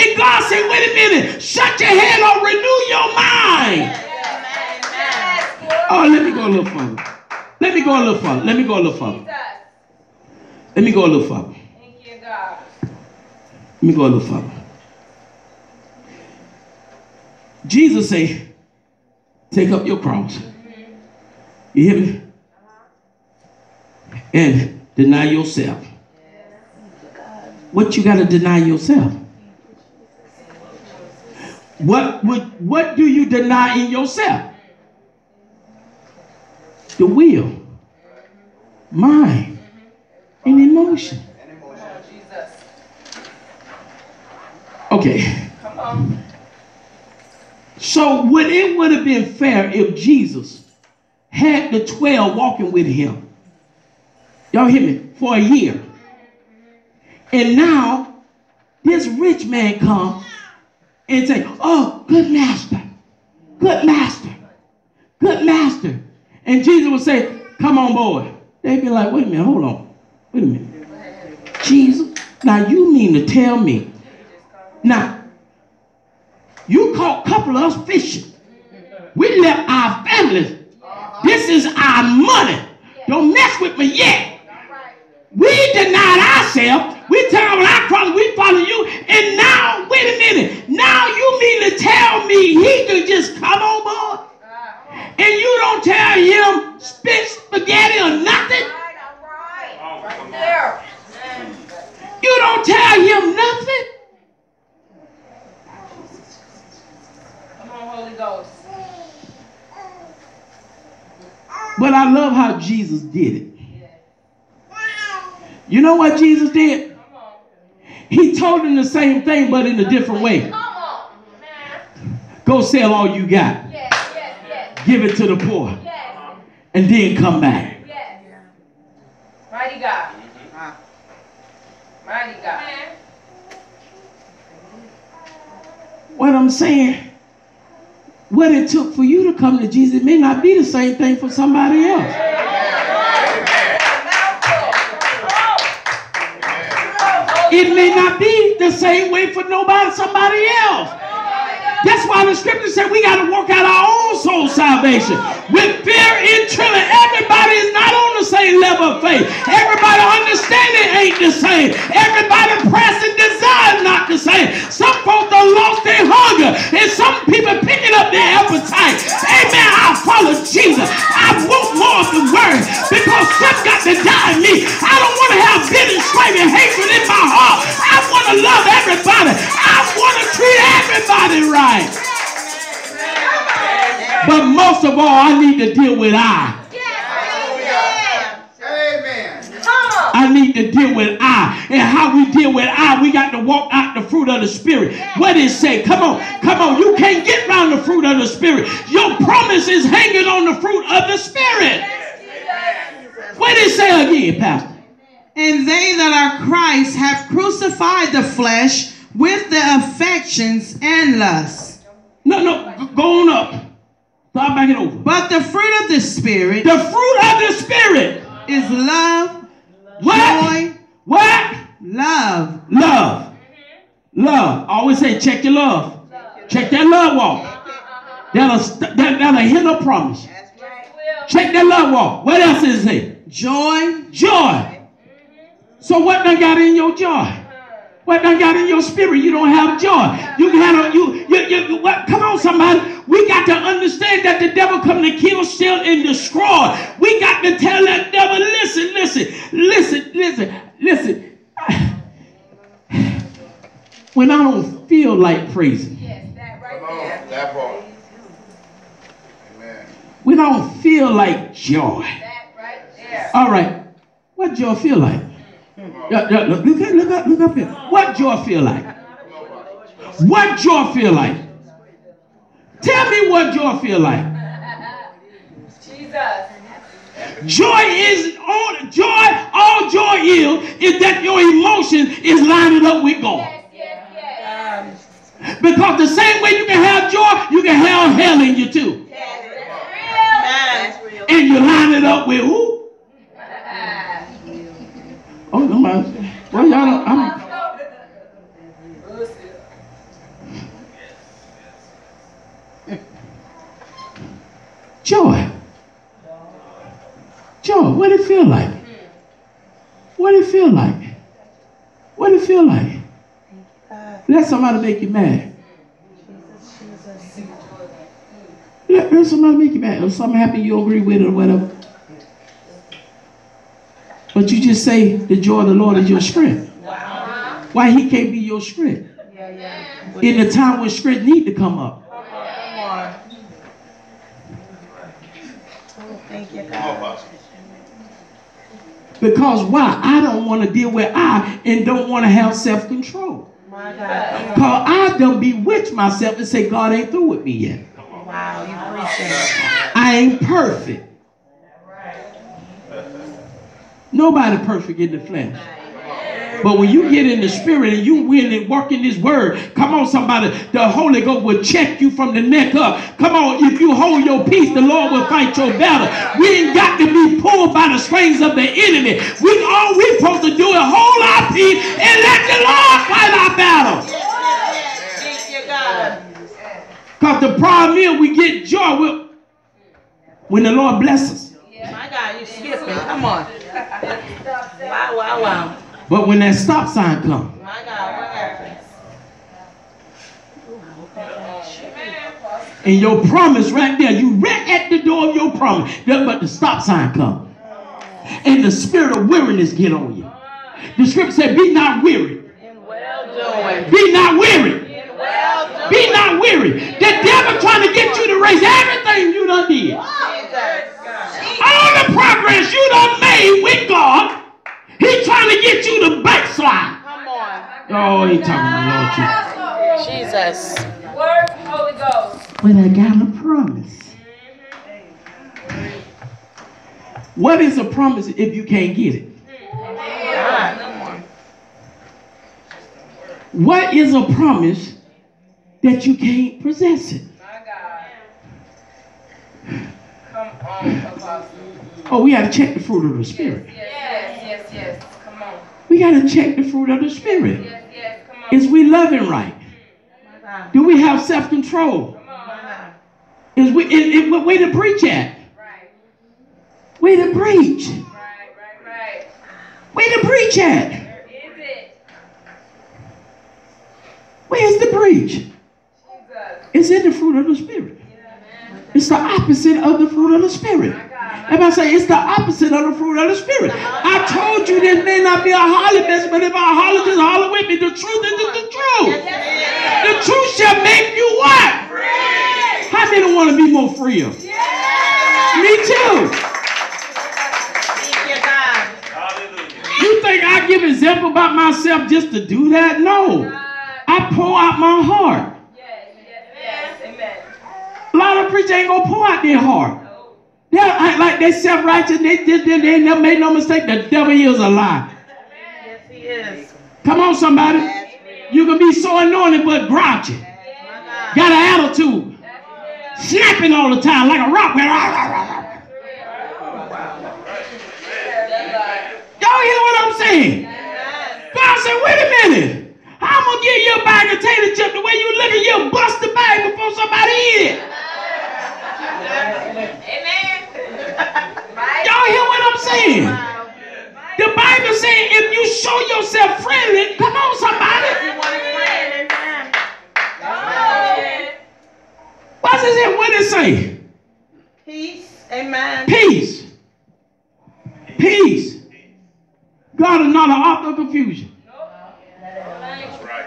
And God said, wait a minute, shut your head or renew your mind. Oh, let me go a little further. Let me go a little further. Let me go a little further. Let me go a little further. Thank you, God. Let me go a little further. Jesus say, take up your cross. Mm-hmm. You hear me? Uh-huh. And deny yourself. What you got to deny yourself? What would what do you deny in yourself? The will, mind, and emotion. Okay. So would it would have been fair if Jesus had the 12 walking with him. Y'all hear me? For a year. And now this rich man come and say, oh, good master, good master, good master. And Jesus would say, come on board. They'd be like, wait a minute, hold on. Wait a minute. Jesus, now you mean to tell me, now, you caught a couple of us fishing. We left our families. This is our money. Don't mess with me yet. We denied ourselves. On our cross. We follow you. And now, wait a minute. Now you mean to tell me he could just come on board? And you don't tell him spit spaghetti or nothing? Right there. You don't tell him nothing? Come on, Holy Ghost. But I love how Jesus did it. You know what Jesus did? Come on. He told him the same thing, but in a different way. Come on. Man. Go sell all you got, Yes, yes, yes. give it to the poor, Yes. and then come back. Yes. Mighty God. Mm-hmm. Mighty God. What I'm saying, what it took for you to come to Jesus may not be the same thing for somebody else. It may not be the same way for nobody, somebody else. That's why the scripture said we got to work out our own soul salvation with fear and trembling. Everybody is not on the same level of faith. Everybody understanding ain't the same. Everybody pressing desire not the same. Some folks done lost their hunger, and some people picking up their appetite. Amen. I follow Jesus. I want more of the word because something got to die in me. I don't want to have bitter, strife, and hatred in my heart. I want to love everybody. I want to treat everybody right. But most of all, I need to deal with I. Amen. I need to deal with I. And how we deal with I, we got to walk out the fruit of the Spirit. What it say? Come on, come on. You can't get around the fruit of the Spirit. Your promise is hanging on the fruit of the Spirit. What it say again, Pastor? And they that are Christ have crucified the flesh with the affections and lusts. No, no, g- go on up. Start back it over. But the fruit of the Spirit The fruit of the Spirit. is love, What? joy, What? love, Love. Love. I always say, check your love. Check that love walk. That'll, that, that'll hit a promise. Check that love walk. What else is it? joy, Joy. So what done got in your joy? What done got in your spirit? You don't have joy. You got a, you, you, you, what? Come on, somebody. We got to understand that the devil come to kill, steal, and destroy. We got to tell that devil, listen, listen, listen, listen, listen. When I don't feel like praising, Yes, that right Come on. there. That part. Amen. when I don't feel like joy. That right there. All right, what joy feel like? Yeah, yeah, look, look, at- look up, look up here. What joy feel like? What joy feel like? Tell me what joy feel like. Jesus. Joy is all joy. All joy is is that your emotion is lining up with God. Yes, yes, yes. Um, because the same way you can have joy, you can have hell in you too. That's real. And you line it up with who? Oh, no, man. Well, y'all don't. I'm, Joy. Joy, what it feel like? What it feel like? What it feel like? Let somebody make you mad. Let, somebody make you mad. If something happen you agree with or whatever. But you just say the joy of the Lord is your strength. Why he can't be your strength? In the time when strength need to come up. Thank you, Come. Because why? I don't want to deal with I and don't want to have self-control. Because I done bewitch myself and say God ain't through with me yet. Wow, you. I ain't perfect. Nobody perfect in the flesh. But when you get in the spirit and you win and work in this word, come on, somebody, the Holy Ghost will check you from the neck up. Come on, if you hold your peace, the Lord will fight your battle. We ain't got to be pulled by the strings of the enemy. We all we supposed to do is hold our peace and let the Lord fight our battle. Because the problem is we get joy when the Lord blesses us. My God, you skipping. Come on. Wow, wow, wow. But when that stop sign comes, My God, what happened? and your promise right there, you right at the door of your promise, Then- but the stop sign comes. And the spirit of weariness get on you. The scripture said, be not weary. Well. Be not weary. Well. Be not weary. The devil trying to get you to raise everything you done did. Jesus. All the progress you done made with God, he trying to get you to backslide. Come on. Oh, he talking to Lord Jesus. Jesus. Word, Holy Ghost. But I got a promise. What is a promise if you can't get it? God. Come on. What is a promise that you can't possess it? My God. Come on, Apostle. Oh, we got to check the fruit of the Spirit. Yes, yes, yes. Come on. We got to check the fruit of the Spirit. Yes, yes. Come on. Is we loving right? Mm. Do we have self control? Come on. Is we is, is, where to preach at? Right, Where to preach? right, right, right. Where to preach at? Where is it? Where's the preach? Jesus. It's in the fruit of the Spirit. It's the opposite of the fruit of the Spirit. My God. Everybody say it's the opposite of the fruit of the Spirit. I told you this may not be a holler message, but if I holler, just holler with me. The truth is just the truth. The truth shall make you what? How many don't want to be more free? Me too. Thank you, God. You think I give example about myself just to do that? No. I pour out my heart. Yes, yes, yes. Amen. A lot of preachers ain't gonna pour out their heart. Act like they self-righteous. They, they, they, they never made no mistake. The devil is a lie. Yes, He is. Come on, somebody. You can be so anointed but grouchy. God. Got an attitude. Snapping all the time like a rock. Y'all hear what I'm saying? God said, wait a minute. I'm going to give you a bag of tater chip. The way you looking, you'll bust the bag before somebody eat it. Amen. Right? Y'all hear what I'm saying? The Bible saying if you show yourself friendly, come on, somebody. You want a friend? Amen. Amen. What's it? What it say? Peace. Amen. Peace. Peace. God is not an author of confusion. That's right.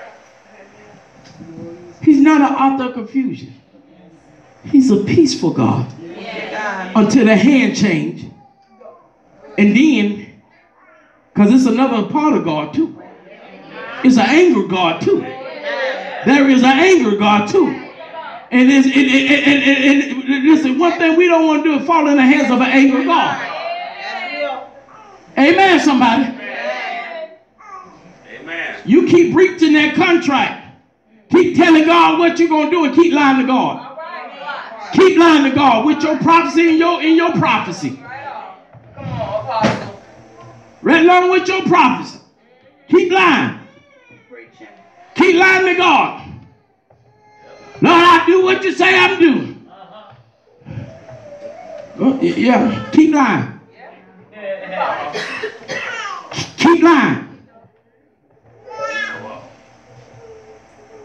He's not an author of confusion. He's a peaceful God Thank you, God. until the hand change. And then, because it's another part of God too. It's an anger God too. There is an anger God too. And, it's, it, it, it, it, it, it- listen, one thing we don't want to do is fall in the hands of an angry God. Amen, somebody. Amen. You keep breaching that contract. Keep telling God what you're going to do and keep lying to God. Keep lying to God with your prophecy and your, in your prophecy. Right along with your prophecy. Keep lying. Keep lying to God. Lord, I do what you say I'm doing. Oh, yeah, keep lying. Keep lying.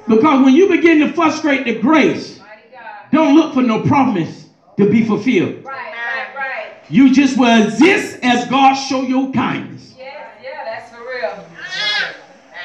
Because when you begin to frustrate the grace. Don't look for no promise to be fulfilled. Right, right, right. You just will exist as God show your kindness. Yes, yeah, that's for real.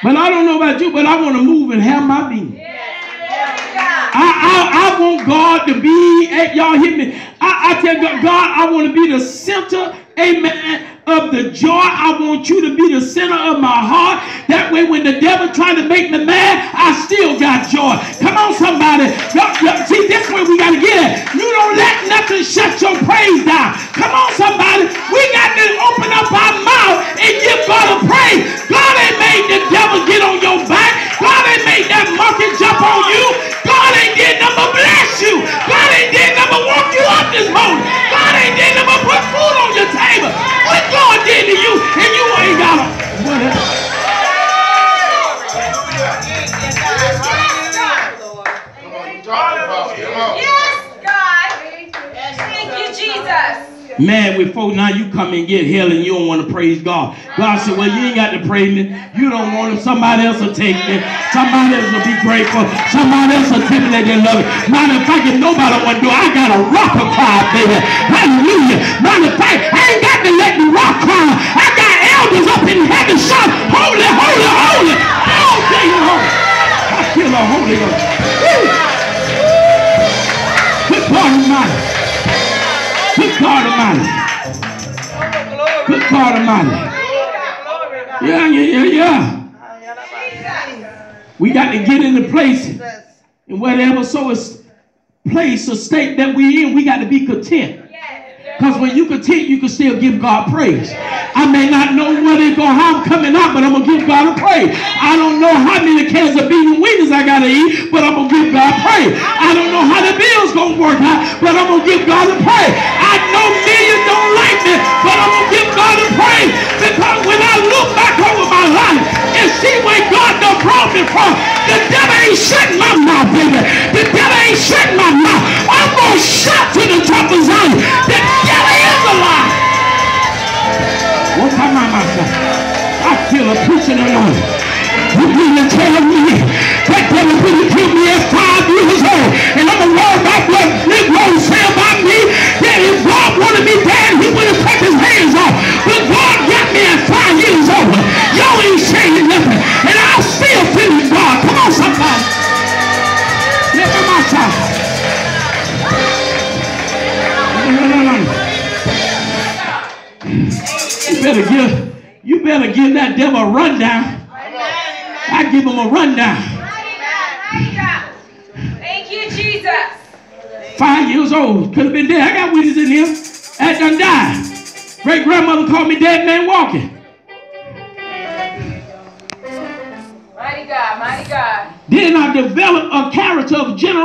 But I don't know about you, but I want to move and have my being. God. I, I, I want God to be, y'all hear me? I, I tell God, God, I want to be the center, amen, of the joy. I want you to be the center of my heart. That way, when the devil trying to make me mad, I still got joy. Come on, somebody. See, this way we got to get it. You don't let nothing shut your praise down. Come on, somebody. We got to open up our mouth and give God a praise. God ain't made the devil get on your back. God ain't made that monkey jump on you. God ain't did but bless you. God ain't did but walk you up this morning. God ain't did but put food on your table. What Mad with folk now you come and get hell and you don't want to praise God. God said, Well, you ain't got to praise me. You don't want him. Somebody else will take me. Somebody else will be grateful. Somebody else will tell me that they love it. Matter of fact, if nobody want to do it, I got a rock to cry, baby. Hallelujah. Matter of fact, I ain't got to let the rock cry. I got elders up in heaven shout, Holy, holy, holy. All day long. I feel the Holy Ghost. God Almighty. Good God Almighty. Good God Almighty. Yeah, yeah, yeah, yeah. We got to get in the place and whatever so is place or state that we in, we got to be content. Because when you content, you can still give God praise. I may not know what it's going how I'm coming out, but I'm gonna give God a praise. I don't know how many cans of beans and wieners I gotta eat, but I'm gonna give God praise. I don't know how the bill's gonna work out, but I'm gonna give God a praise. I know millions don't like me, but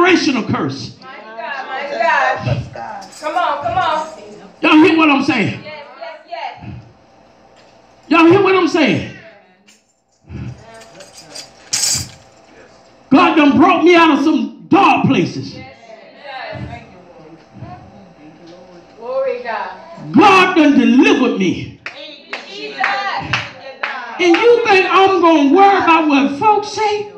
generational curse. Mighty God, mighty God. Come on, come on. Y'all hear what I'm saying? Yes, yes, yes. Y'all hear what I'm saying? God done brought me out of some dark places. Glory God. God done delivered me. And you think I'm going to worry about what folks say?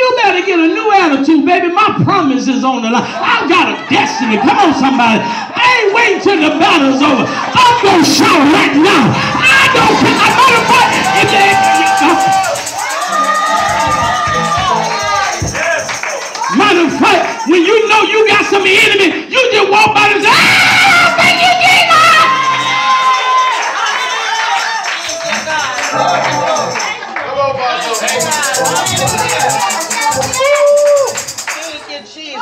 You better get a new attitude, baby. My promise is on the line. I've got a destiny. Come on, somebody. I ain't waiting till the battle's over. I'm going to shout right now. I don't care. I know the part. If they, Matter of fact, when you know you got some enemy, you just walk by and say, ah, thank you, Jesus.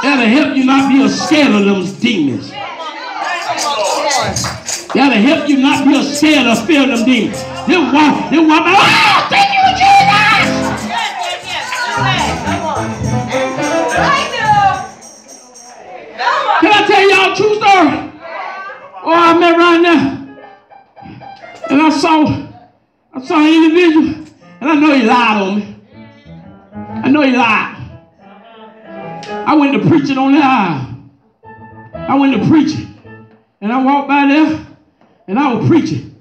That'll help you not be scared of those demons. That'll help you not be scared of fear of them demons. They walk, they walk, oh, thank you, Jesus. Can I tell y'all a true story? Oh, I met right now. And I saw, I saw an individual, and I know he lied on me. I know he lied. I went to preaching on the aisle. I went to preaching. And I walked by there, and I was preaching.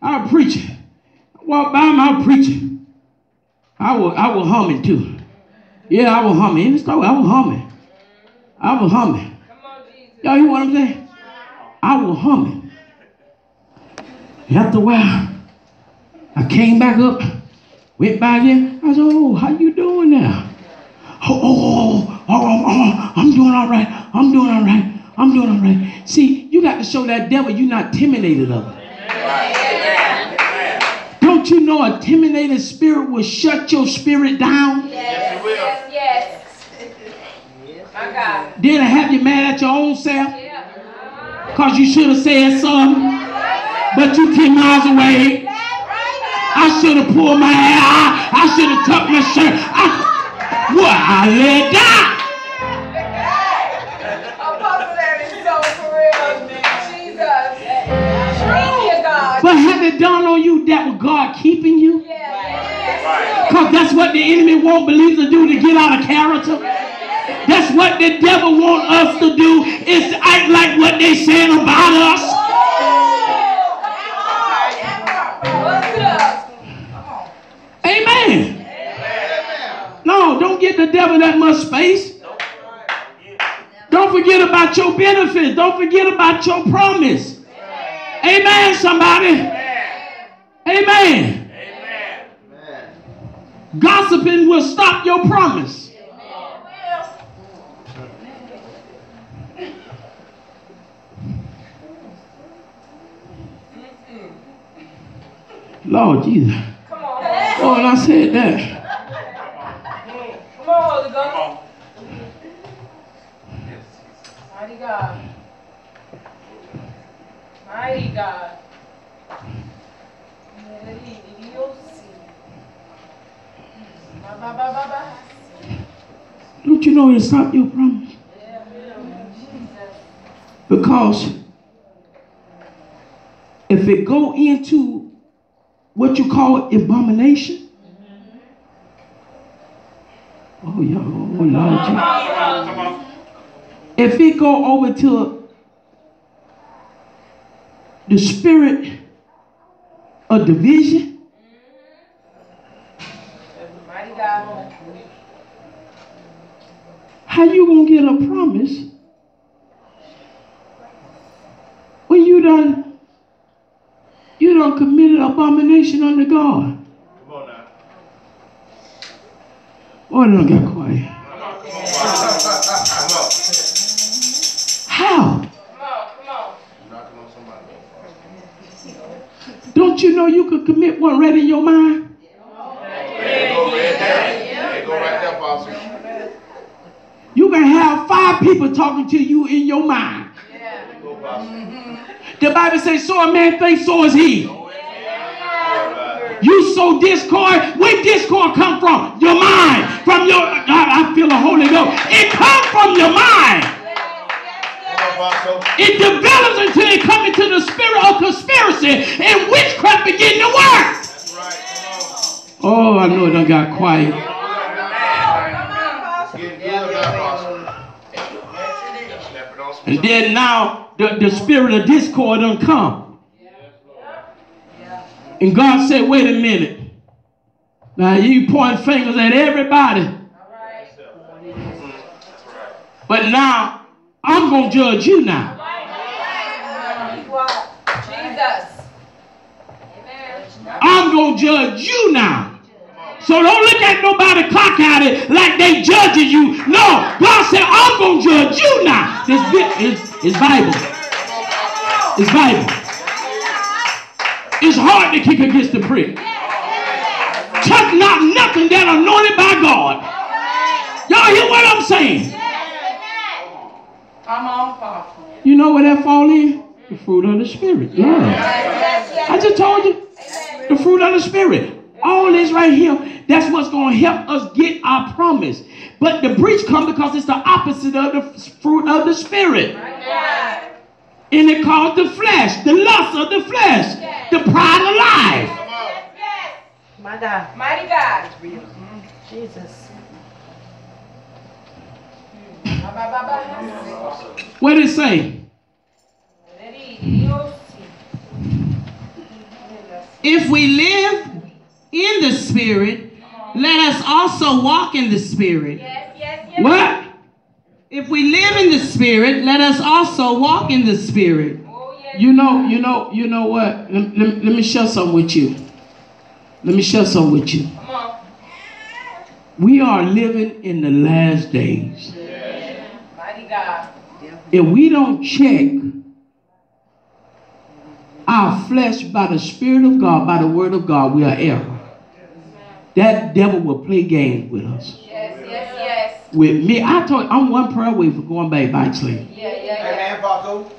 I was preaching. I walked by him, I was preaching. I was, I was humming too. Yeah, I was humming. In the store, I was humming. I was humming. Y'all hear what I'm saying? I was humming. After a while, I came back up, went by there. I said, "Oh, how you doing now?" Oh, oh, oh, oh, oh, oh, I'm doing all right. I'm doing all right. I'm doing all right. See, you got to show that devil you're not intimidated of it. Don't you know a intimidated spirit will shut your spirit down? Yes, it will. yes, yes. My God. Then have you mad at your own self because you should have said something, but you 10 miles away. I should have pulled my hair out. I should have tucked my shirt. I, what? I let God. But have it dawned on you that was God keeping you? Because that's what the enemy won't believe to do to get out of character. That's what the devil want us to do is to act like what they saying about us. Don't forget about your promise. Amen, somebody. Amen. Gossiping will stop your promise. Lord Jesus. Come on. Oh, and I said that. Come on, Holy Ghost. Mighty God. Mighty God. Ba, ba, ba, ba, ba. Don't you know it's not your promise? Because if it go into what you call abomination, oh yeah, oh Lord Jesus. If it go over to the spirit of division, Mighty God. how you gonna get a promise when you done you done committed abomination under God? Come on now. They done got quiet. Know you could commit one right in your mind? You can have five people talking to you in your mind. The Bible says, so a man thinks, so is he. You sow discord. Where discord come from? Your mind. From your, I, I feel the Holy Ghost. It comes from your mind. Come on, Apostle. It develops until it comes into the spirit of conspiracy and witchcraft begin to work. That's right. Come Oh, I know it done got quiet. on. Getting good now, Apostle. Stepping on some And then now the, the spirit of discord done come. And God said, wait a minute. Now you point fingers at everybody. But now I'm gonna judge you now. Jesus. I'm gonna judge you now. So don't look at nobody cock at it like they judging you. No, God said, I'm gonna judge you now. This is, is Bible. It's Bible. It's hard to kick against the prick. Touch not nothing that anointed by God. Y'all hear what I'm saying? Come on, Apostle. You know where that fall in? The fruit of the spirit. Love. I just told you. The fruit of the spirit. All this right here, that's what's going to help us get our promise. But the breach comes because it's the opposite of the fruit of the spirit. And it called the flesh, the lust of the flesh, the pride of life. Come on. My God. Mighty God. Mm-hmm. Jesus. What did it say? If we live in the Spirit, let us also walk in the Spirit. Yes, yes, yes. What? If we live in the Spirit, let us also walk in the Spirit. Oh. You know, you know, you know what? Let, let- let me share something with you. Let me share something with you. Come on. We are living in the last days. Mighty God. If we don't check our flesh by the Spirit of God, by the Word of God, we are error. That devil will play games with us. Yes, yes, yes. With me, I told I'm one prayer away from going back backsliding. Yeah, yeah, yeah. Amen, Apostle.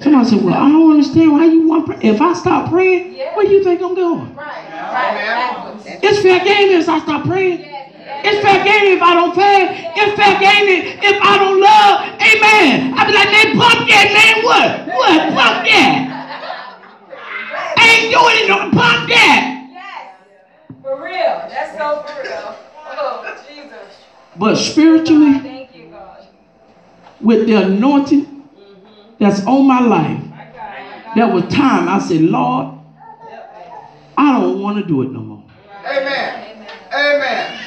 Somebody said, Well, I don't understand why you want prayer. If I stop praying, Yeah. where do you think I'm going? Right, right. Backwards. It's fair game if I stop praying. Yes, yes. It's fair game if I don't fast. It's fair game if, if I don't love. Amen. I be like, man, pump that, man. What? What? Pump that. I ain't doing it, no. Pump that. Yes. For real. That's so for real. Oh, Jesus. But spiritually, Thank you, God. with the anointing that's on my life, My God, my God. there was time I said, Lord, I don't want to do it no more. Amen. Amen.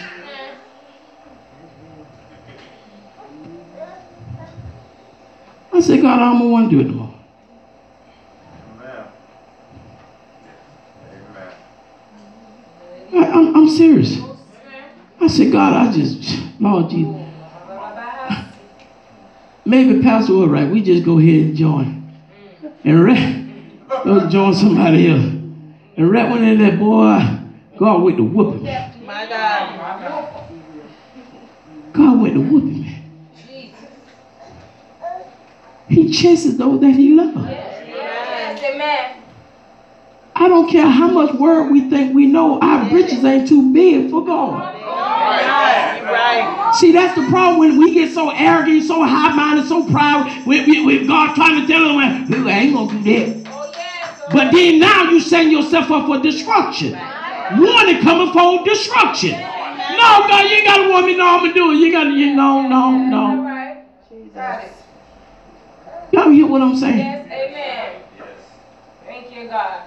I said, God, I don't want to do it no more. Amen. Amen. I, I'm, I'm serious. I said, God, I just, Lord Jesus, maybe Pastor was right. We just go ahead and join. And right, go join somebody else. And right when in that boy, God went to whoop him. My God. God went to whoop him. He chases those that he loves. Yes, yes, amen. I don't care how much word we think we know, our britches ain't too big for God. Right. Right. See, that's the problem when we get so arrogant, so high minded, so proud. With, with, with God trying to tell us, well, I ain't gonna do that. Oh, yes. oh, But then now you setting yourself up for destruction. Warning coming for destruction. No, God, you ain't gotta warn me. No, I'm gonna do it. You gotta, you no, no, no. right. Got. Y'all hear what I'm saying? Yes, amen. Thank you, God.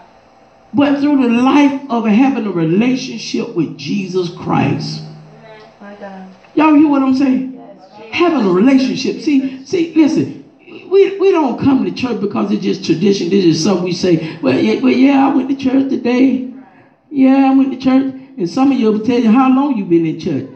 But through the life of having a relationship with Jesus Christ. Y'all hear what I'm saying? Having a relationship. See, see, listen. We, we don't come to church because it's just tradition. This is something we say. Well, yeah, well, yeah, I went to church today. Yeah, I went to church. And some of you will tell you how long you've been in church.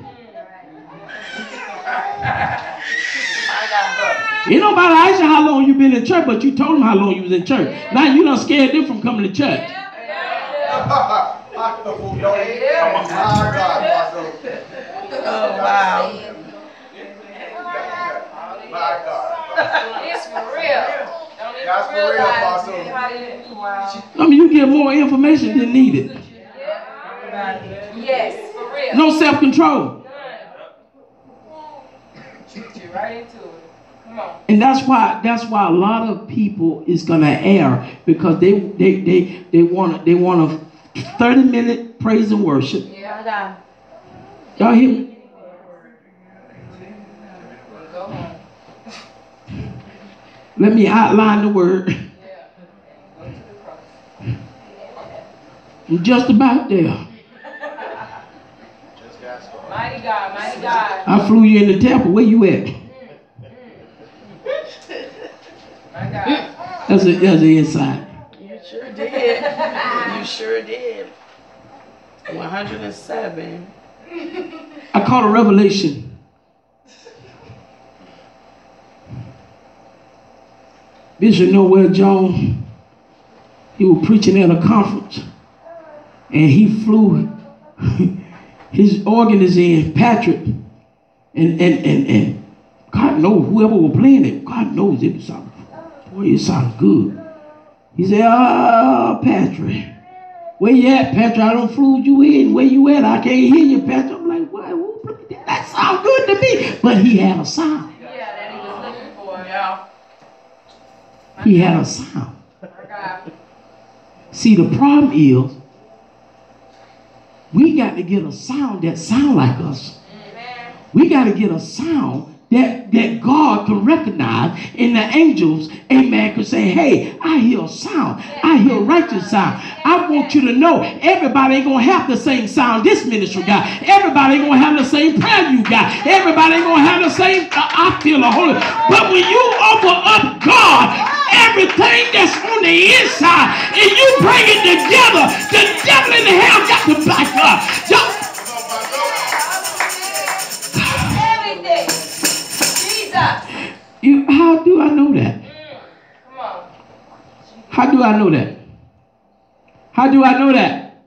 Ain't nobody asked you how long you been in church, but you told them how long you was in church. Now you done scared them from coming to church. Apostle, Oh, oh, wow. My God. It's for real. That's for real, realize Apostle. Wow. I mean, you get more information than needed. Yes, for real. No self-control. Right into it. Come on. And that's why that's why a lot of people is gonna err because they they they they want to they want a 30 minute praise and worship. Yeah. My God. Y'all hear me? Go home. Let me outline the word. Yeah. Go to the cross. I'm just about there. Just got started. Mighty God, mighty God. I flew you in the temple. Where you at? My God. That's a that's the inside. You sure did. You sure did. 107. I caught a revelation. Bishop Noel Jones, he was preaching at a conference and he flew, his organ is in Patrick. And, and, and, and God knows whoever was playing it, God knows it sounded, boy, it sounded good. He said, ah, Patrick. Where you at, Patrick? I don't flew you in. Where you at? I can't hear you, Patrick. I'm like, what? That? That sound good to me. But he had a sound. Yeah, that he was looking for. Yeah. He had a sound. See, the problem is we got to get a sound that sound like us. We got to get a sound that, that God can recognize and the angels, amen, can say, hey, I hear a sound. I hear a righteous sound. I want you to know everybody ain't going to have the same sound this ministry got. Everybody ain't going to have the same prayer you got. Everybody ain't going to have the same, I, I feel the Holy. But when you offer up God, everything that's on the inside, and you bring it together, the devil in the hell got to back up. Y'all-. You, how do I know that? Come on. How do I know that? How do I know that?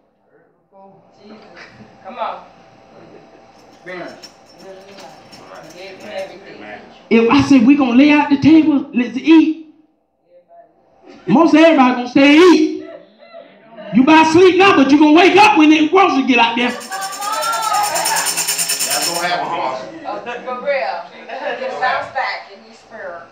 Come on. Give him everything. If I say we're gonna lay out the table, let's eat. Most everybody gonna stay and eat. You might sleep now, but you're gonna wake up when the groceries get out there. That's gonna happen, boss. Oh, for real. Just bounce back in his spirit.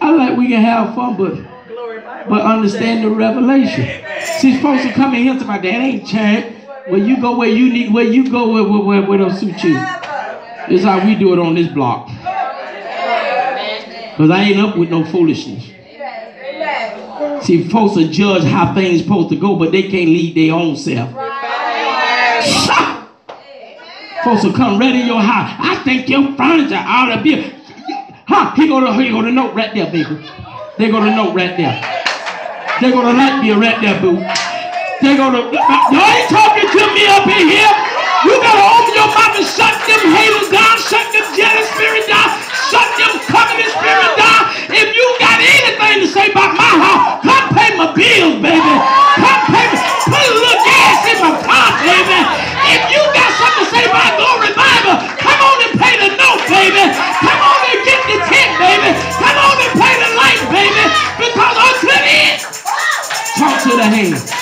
I like we can have fun, but but understand the revelation. See, folks are coming here to my dad ain't church. Where you go where you need where you go where where, where, where they'll suit you. Is how we do it on this block. Cause I ain't up with no foolishness. See, folks will judge how things supposed to go, but they can't lead their own self. Folks will come right in your house. I think your furniture ought to be. Huh? He go to he go to note right there, baby. They go to note right there. They go to light bill right there, boo. They go to. Uh, uh, y'all ain't talking to me up in here. You gotta open your mouth and shut them haters down, shut them jealous spirit down, shut them covenant spirit down. If you got anything to say about my house, come pay my bills, baby. Come pay me. Put a little gas in my car, baby. If you got something to say about Glory Bible, come on and pay the note, baby. Come on and get the tent, baby. Talk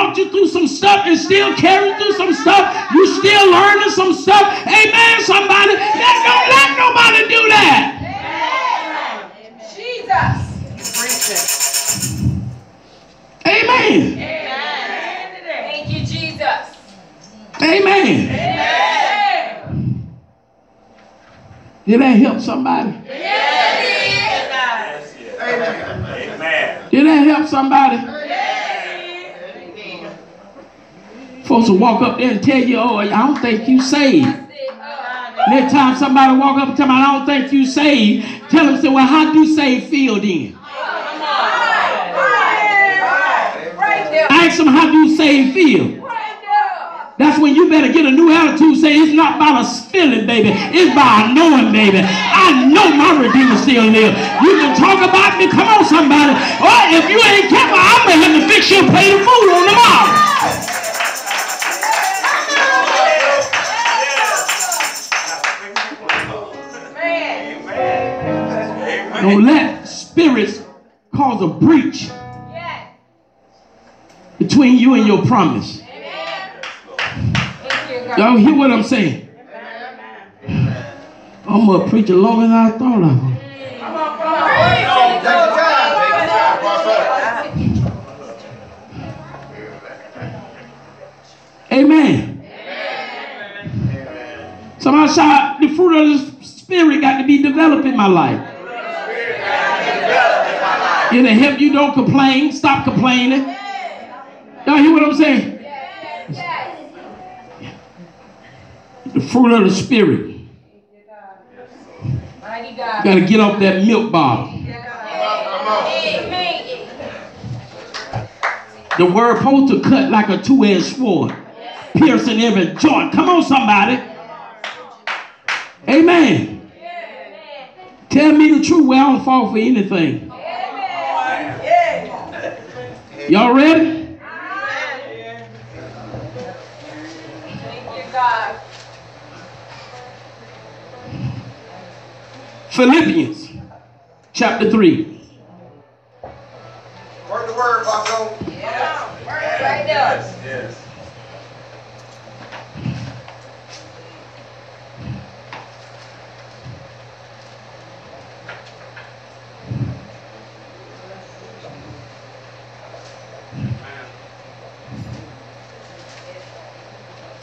Brought you through some stuff and still carrying through some stuff. You still learning some stuff. Amen, somebody. Let, don't let nobody do that. Jesus. Amen. Amen. Thank you, Jesus. Amen. Amen. Did that help somebody? Yes, yes. Amen. Did that help somebody? Folks will walk up there and tell you, oh, I don't think you saved. Next time somebody walk up and tell me, I don't think you saved, tell them, say, well, how do saved feel then? Ask them, how do saved feel? That's when you better get a new attitude. Say, it's not about a feeling, baby. It's by a knowing, baby. I know my Redeemer still live. You can talk about me. Come on, somebody. Or if you ain't careful, I'm to have to fix you a plate of food on the tomorrow. Don't let spirits cause a breach Yes. between you and your promise. Amen. Y'all hear what I'm saying? I'm going to preach longer than I thought I would. Come on, come on. Praise Holy Take your Ghost. time. Take your time, boss. Amen. Tasha, the fruit of the spirit got to be developed in my life. It'll help you don't complain. Stop complaining. Y'all hear what I'm saying? The fruit of the spirit. You gotta get off that milk bottle. The word supposed to cut like a two-edged sword, piercing every joint. Come on, somebody. Amen. Tell me the truth. Well, I don't fall for anything. Y'all ready? Thank you, God. Philippians chapter 3. Word the word, Paco. Right there. Yes.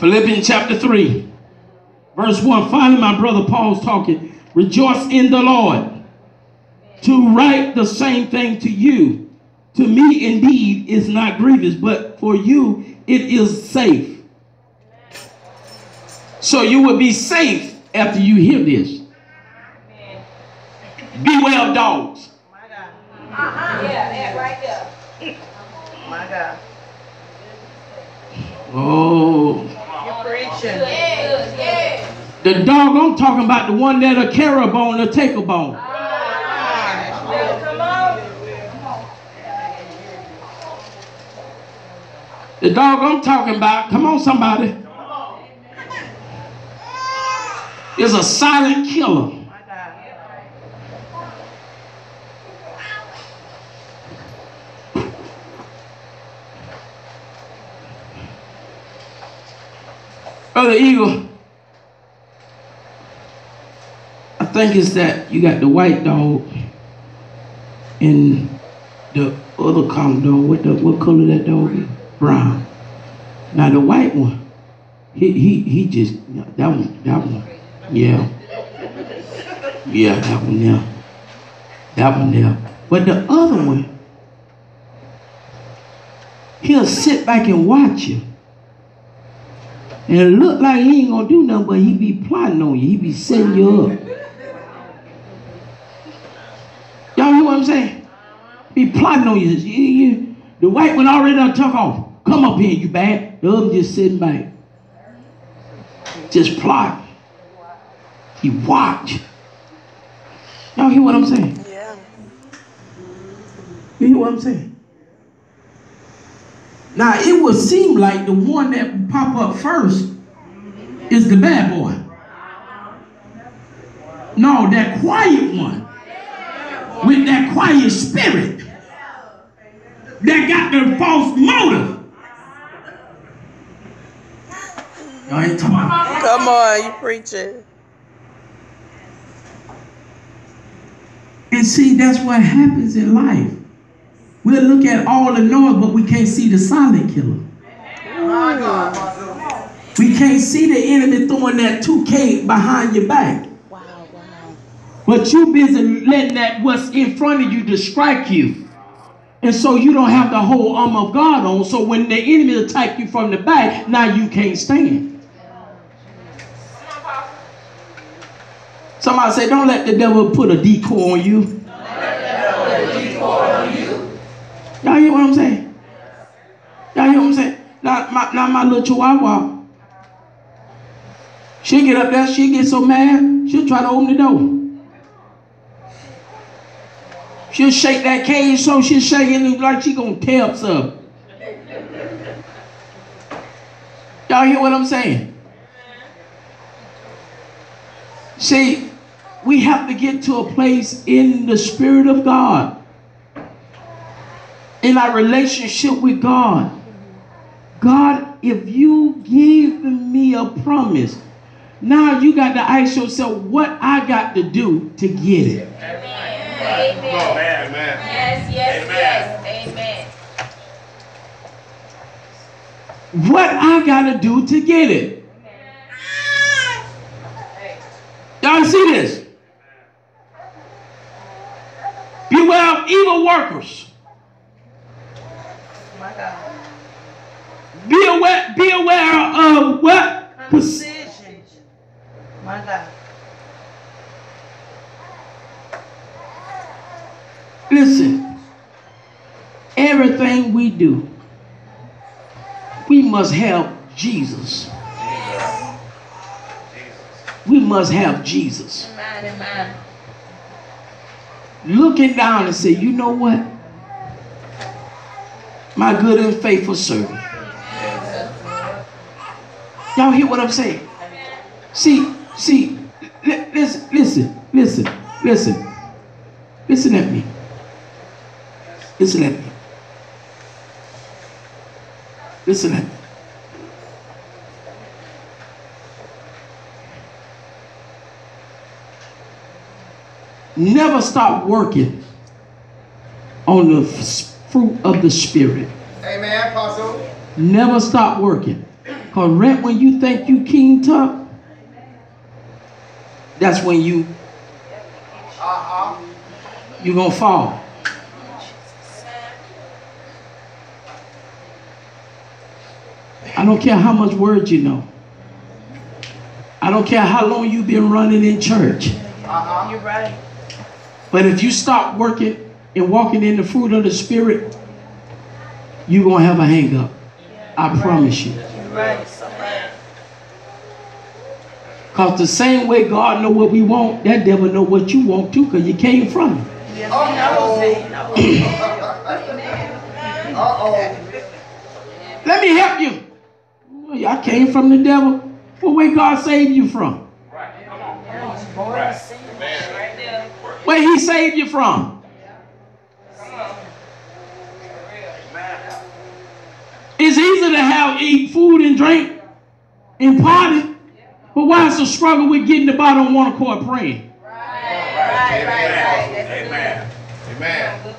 Philippians chapter 3, verse 1. Finally, my brother Paul's talking. Rejoice in the Lord. To write the same thing to you, to me indeed is not grievous, but for you it is safe. So you will be safe after you hear this. Beware of dogs. My God. Uh-huh. Yeah, that right there. My God. Oh, the dog I'm talking about, the one that'll carry a bone or take a bone. Well, come on. The dog I'm talking about, come on, somebody, is a silent killer. Oh, Brother Eagle, I think it's that you got the white dog and the other common dog. What the what color that dog is? Brown. Now the white one, he he he just that one that one, yeah, yeah that one there, that one there. But the other one, he'll sit back and watch you. And it look like he ain't gonna do nothing, but he be plotting on you. He be setting you up. Y'all hear what I'm saying? Be plotting on you. You- you- The white one already done took off. Come up here, you bad. The other just sitting back. Just plotting. He watch. Y'all hear what I'm saying? Yeah. You hear what I'm saying? Now it would seem like the one that pop up first is the bad boy. No, that quiet one with that quiet spirit that got the false motive. Y'all ain't talking about. Come on, you preaching. And see, that's what happens in life. We'll look at all the noise, but we can't see the silent killer. We can't see the enemy throwing that 2K behind your back. Wow. But you busy letting that what's in front of you distract you. And so you don't have the whole arm of God on. So when the enemy attack you from the back, now you can't stand. Somebody say, don't let the devil put a decoy on you. Y'all hear what I'm saying? Y'all hear what I'm saying? Now my, my little chihuahua, she'll get up there, she'll get so mad, she'll try to open the door. She'll shake that cage so she's shaking it like she gonna tear up something. Y'all hear what I'm saying? See, we have to get to a place in the Spirit of God, in our relationship with God. God, if you give me a promise, now you got to ask yourself what I got to do to get it. Amen. Amen. Amen. Yes, yes, yes. Amen. What I got to do to get it. Y'all see this. Beware of evil workers. My God. Be aware, be aware of what? Precision. My God. Listen, everything we do, we must have Jesus. We must have Jesus. Looking down and say, you know what? My good and faithful servant. Y'all hear what I'm saying? See, see, li- listen, listen, listen, listen. Listen at me. Listen at me. Listen at me. Never stop working on the fruit of the Spirit. Amen, Apostle. Never stop working. Because rent when you think you king up, that's when you you're gonna fall. I don't care how much word you know. I don't care how long you've been running in church. Uh-huh. You're right. But if you stop working and walking in the fruit of the Spirit, you're going to have a hang up. I promise you. You're right. So right. Because the same way God know what we want, that devil know what you want too because you came from him. Yes, he knows it. He. Uh-oh. Let me help you. Well, I came from the devil. Well, where God saved you from? Born in sin. Right. Where he saved you from? It's eat food and drink and party, but why is the struggle with getting the bottom one accord praying? Right, right, right. Amen. Amen. Amen.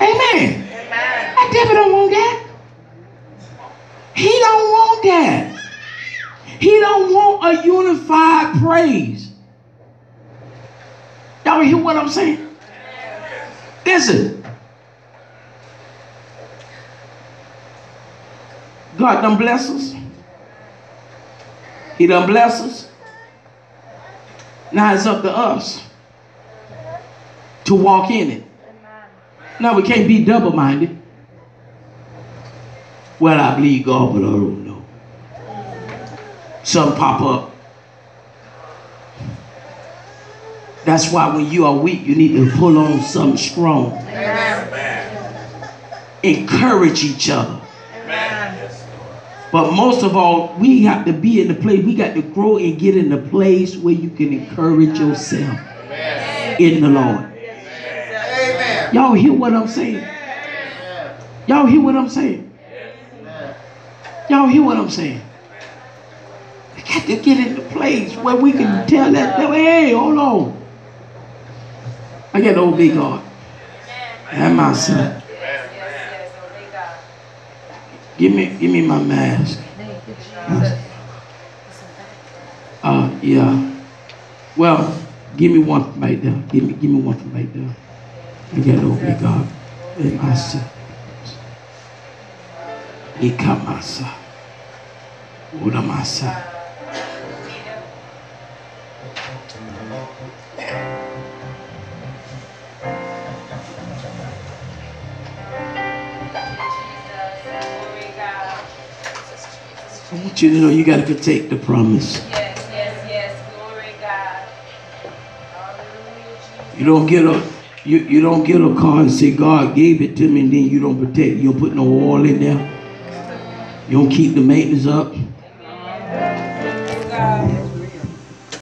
Amen. Amen. That don't want that. He don't want that. He don't want a unified praise. Y'all hear what I'm saying? Listen. God done bless us. He done bless us. Now it's up to us to walk in it. Now we can't be double-minded. Well, I believe God, but I don't know. Some pop up. That's why when you are weak, you need to pull on something strong. Encourage each other. But most of all, we have to be in the place, we got to grow and get in the place where you can encourage yourself in the Lord. Amen. Y'all hear what I'm saying? Y'all hear what I'm saying? Y'all hear what I'm saying? We got to get in the place where we can tell that, devil, hey, hold on. I got to obey God. And my son. yes, yes. Obey God. Give me, give me my mask. Uh, yeah. Well, give me one right there. Give me, give me one right there. I got to obey God. And my son. Ikamasa. Udamasa. Want you to know you got to take the promise. Yes, yes, yes. Glory God. Hallelujah, You don't get a you, you don't get a car and say God gave it to me and then you don't protect. You don't put no oil in there. You don't keep the maintenance up.